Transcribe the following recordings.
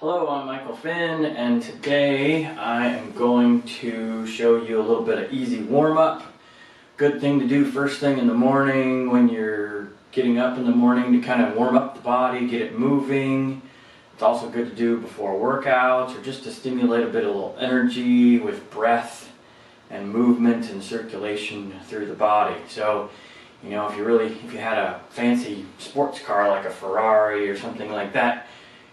Hello, I'm Michael Finn, and today I am going to show you a little bit of easy warm up. Good thing to do first thing in the morning when you're getting up in the morning to kind of warm up the body, get it moving. It's also good to do before workouts or just to stimulate a bit of little energy with breath and movement and circulation through the body. So, you know, if you really, if you had a fancy sports car like a Ferrari or something like that,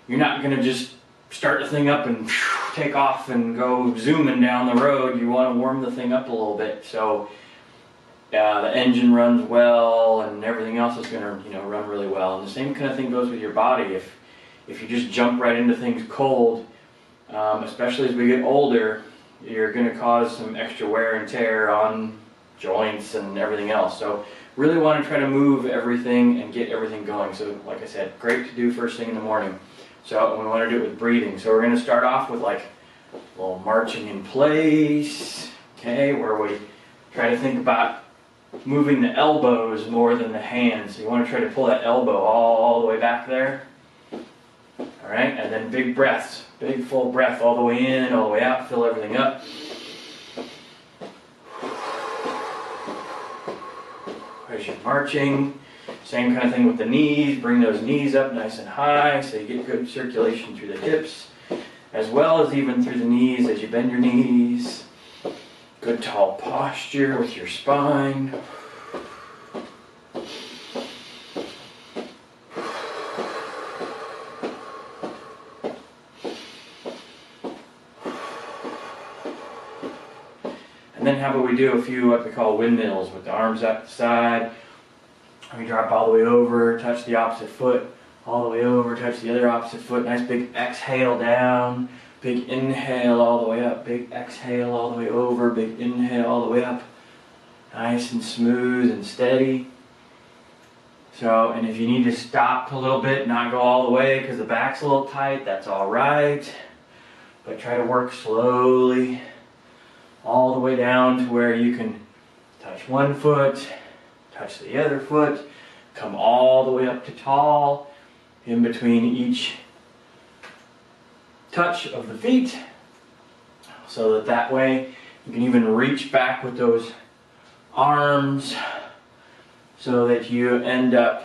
you're not going to just start the thing up and take off and go zooming down the road. You want to warm the thing up a little bit. So uh, the engine runs well and everything else is going to, you know, run really well. And the same kind of thing goes with your body. If, if you just jump right into things cold, um, especially as we get older, you're going to cause some extra wear and tear on joints and everything else. So really want to try to move everything and get everything going. So like I said, great to do first thing in the morning. So we want to do it with breathing. So we're going to start off with like a little marching in place, okay, where we try to think about moving the elbows more than the hands. So you want to try to pull that elbow all, all the way back there. All right, and then big breaths, big full breath all the way in, all the way out, fill everything up. As you're marching, same kind of thing with the knees. Bring those knees up nice and high so you get good circulation through the hips, as well as even through the knees as you bend your knees. Good tall posture with your spine. And then how about we do a few what we call windmills with the arms at the side, we drop all the way over, touch the opposite foot, all the way over, touch the other opposite foot. Nice big exhale down, big inhale all the way up, big exhale all the way over, big inhale all the way up. Nice and smooth and steady. So, and if you need to stop a little bit, not go all the way because the back's a little tight, that's all right. But try to work slowly all the way down to where you can touch one foot, touch the other foot, come all the way up to tall, in between each touch of the feet, so that that way you can even reach back with those arms so that you end up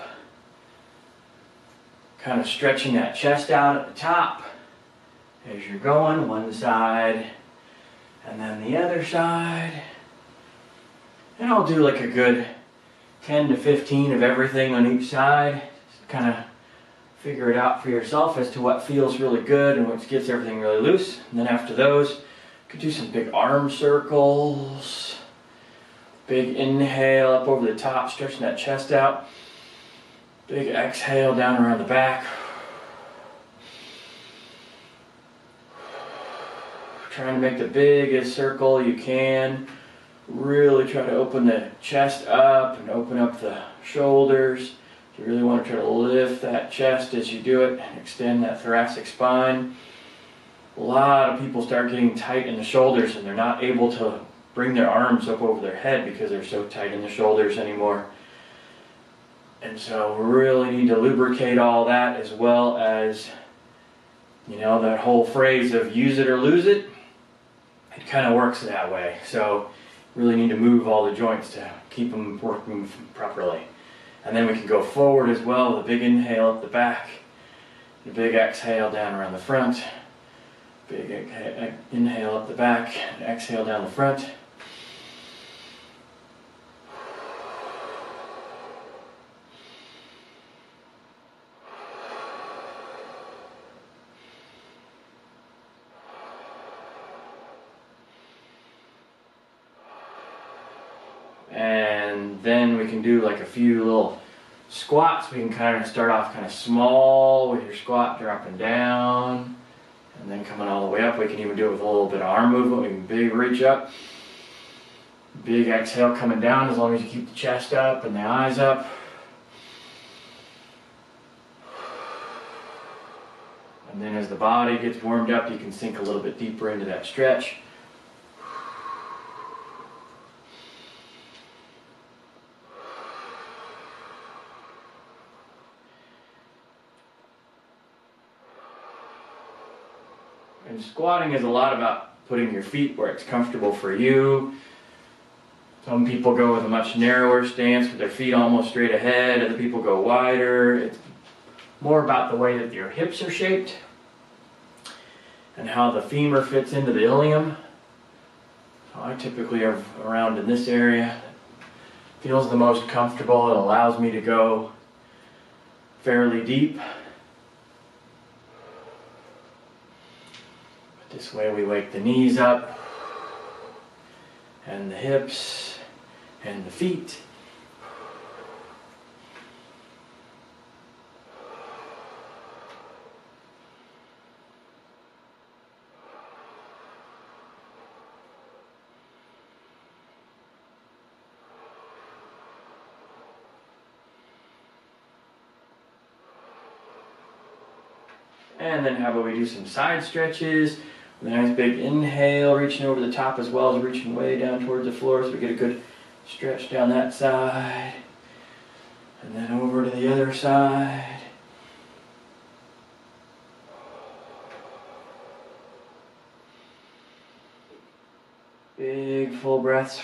kind of stretching that chest out at the top as you're going one side and then the other side. And I'll do like a good 10 to 15 of everything on each side. Kind of figure it out for yourself as to what feels really good and what gets everything really loose. And then after those, you could do some big arm circles. Big inhale up over the top, stretching that chest out. Big exhale down around the back. Trying to make the biggest circle you can. Really try to open the chest up and open up the shoulders. You really want to try to lift that chest as you do it and extend that thoracic spine. A lot of people start getting tight in the shoulders and they're not able to bring their arms up over their head because they're so tight in the shoulders anymore. And so we really need to lubricate all that as well as, you know, that whole phrase of use it or lose it. It kind of works that way. So really need to move all the joints to keep them working properly. And then we can go forward as well the big inhale up the back, the big exhale down around the front, big inhale up the back, exhale down the front. and then we can do like a few little squats. We can kind of start off kind of small with your squat dropping down and then coming all the way up. We can even do it with a little bit of arm movement. We can big reach up, big exhale coming down as long as you keep the chest up and the eyes up. And then as the body gets warmed up, you can sink a little bit deeper into that stretch. And squatting is a lot about putting your feet where it's comfortable for you. Some people go with a much narrower stance with their feet almost straight ahead, other people go wider. It's more about the way that your hips are shaped and how the femur fits into the ilium. So I typically are around in this area. Feels the most comfortable. It allows me to go fairly deep. This way we wake the knees up and the hips and the feet. And then how about we do some side stretches. Nice big inhale, reaching over the top as well as reaching way down towards the floor so we get a good stretch down that side. And then over to the other side. Big full breaths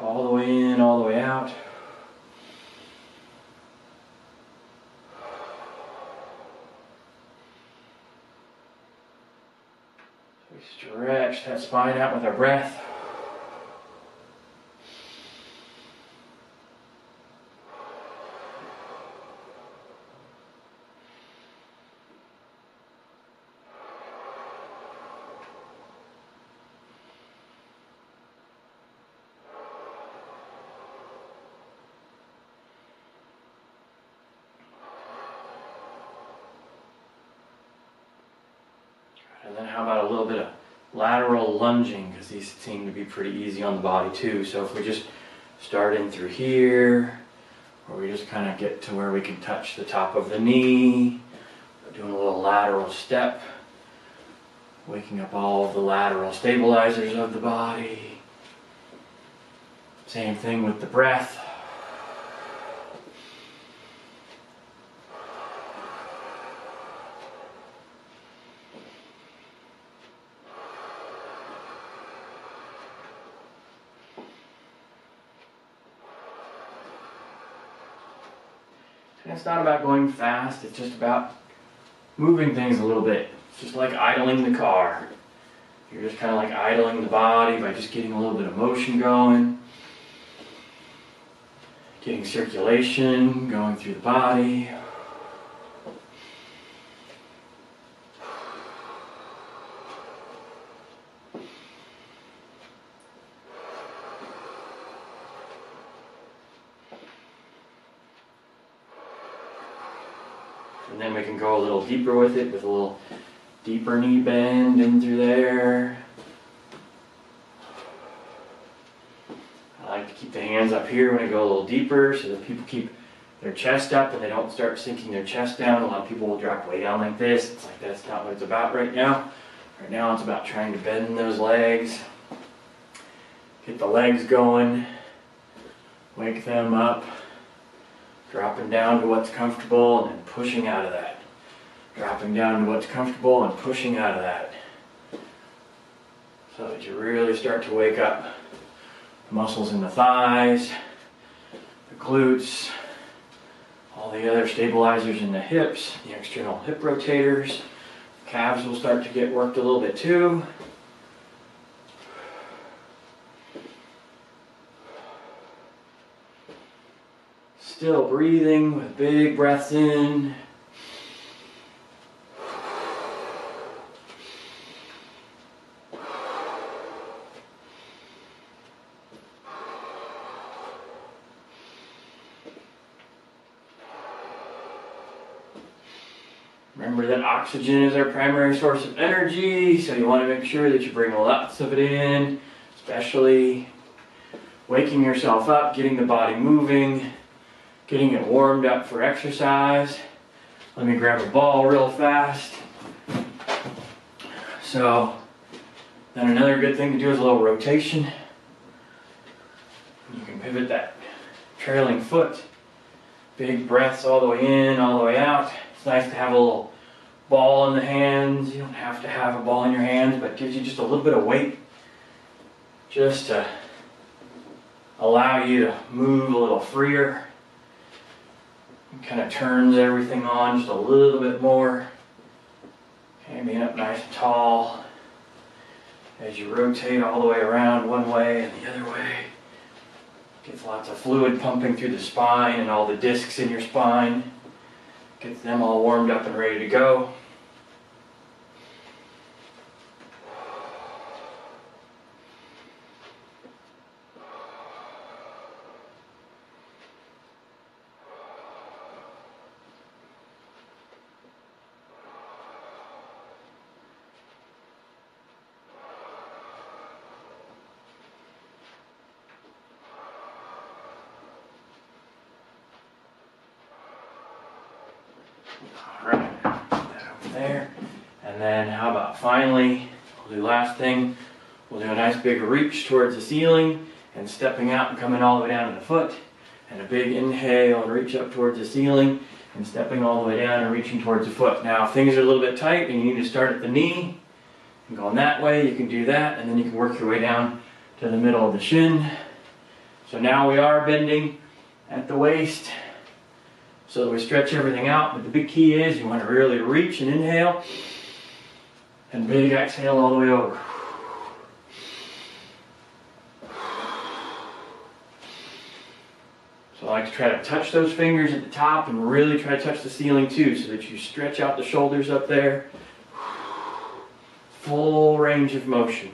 all the way in, all the way out. We stretch that spine out with our breath. And then how about a little bit of lateral lunging because these seem to be pretty easy on the body too. So if we just start in through here, or we just kind of get to where we can touch the top of the knee, doing a little lateral step, waking up all the lateral stabilizers of the body. Same thing with the breath. And it's not about going fast, it's just about moving things a little bit. It's just like idling the car. You're just kind of like idling the body by just getting a little bit of motion going, getting circulation going through the body. And then we can go a little deeper with it with a little deeper knee bend in through there. I like to keep the hands up here when I go a little deeper so that people keep their chest up and they don't start sinking their chest down. A lot of people will drop way down like this. It's like that's not what it's about right now. Right now it's about trying to bend those legs, get the legs going, wake them up dropping down to what's comfortable and then pushing out of that. Dropping down to what's comfortable and pushing out of that. So that you really start to wake up the muscles in the thighs, the glutes, all the other stabilizers in the hips, the external hip rotators. Calves will start to get worked a little bit too. Still breathing with big breaths in. Remember that oxygen is our primary source of energy, so you want to make sure that you bring lots of it in, especially waking yourself up, getting the body moving getting it warmed up for exercise. Let me grab a ball real fast. So, then another good thing to do is a little rotation. You can pivot that trailing foot. Big breaths all the way in, all the way out. It's nice to have a little ball in the hands. You don't have to have a ball in your hands, but gives you just a little bit of weight just to allow you to move a little freer. Kind of turns everything on just a little bit more. Okay, being up nice and tall. As you rotate all the way around one way and the other way. Gets lots of fluid pumping through the spine and all the discs in your spine. Gets them all warmed up and ready to go. That over there. And then how about finally, we'll do last thing, we'll do a nice big reach towards the ceiling and stepping out and coming all the way down to the foot. And a big inhale and reach up towards the ceiling and stepping all the way down and reaching towards the foot. Now if things are a little bit tight and you need to start at the knee and going that way, you can do that and then you can work your way down to the middle of the shin. So now we are bending at the waist so we stretch everything out. But the big key is you want to really reach and inhale and big exhale all the way over. So I like to try to touch those fingers at the top and really try to touch the ceiling too so that you stretch out the shoulders up there. Full range of motion.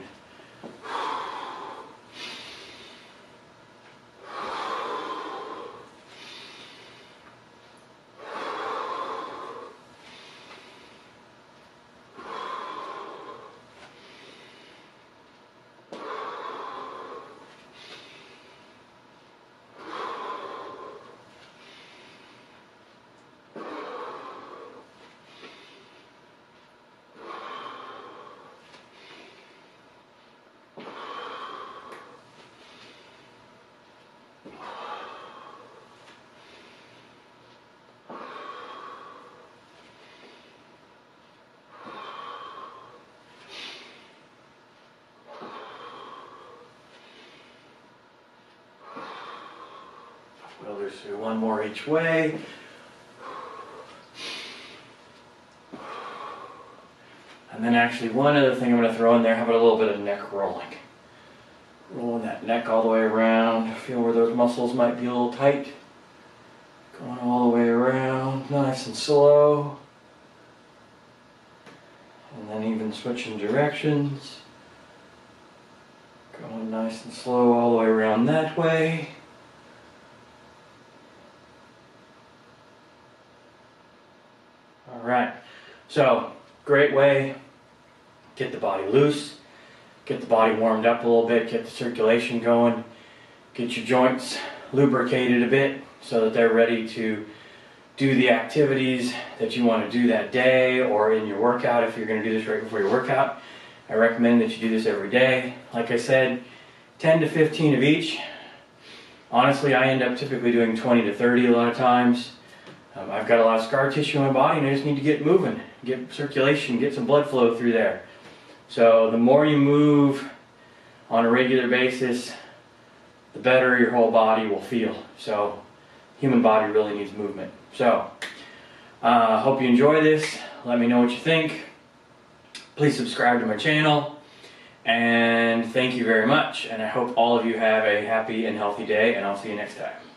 We'll one more each way. And then actually one other thing I'm going to throw in there, how about a little bit of neck rolling. Rolling that neck all the way around. Feel where those muscles might be a little tight. Going all the way around, nice and slow. And then even switching directions. Going nice and slow all the way around that way. All right, so great way, get the body loose, get the body warmed up a little bit, get the circulation going, get your joints lubricated a bit so that they're ready to do the activities that you want to do that day or in your workout if you're going to do this right before your workout. I recommend that you do this every day. Like I said, 10 to 15 of each. Honestly, I end up typically doing 20 to 30 a lot of times. Um, I've got a lot of scar tissue in my body and I just need to get moving, get circulation, get some blood flow through there. So the more you move on a regular basis, the better your whole body will feel. So human body really needs movement. So uh, hope you enjoy this. Let me know what you think. Please subscribe to my channel. And thank you very much. And I hope all of you have a happy and healthy day and I'll see you next time.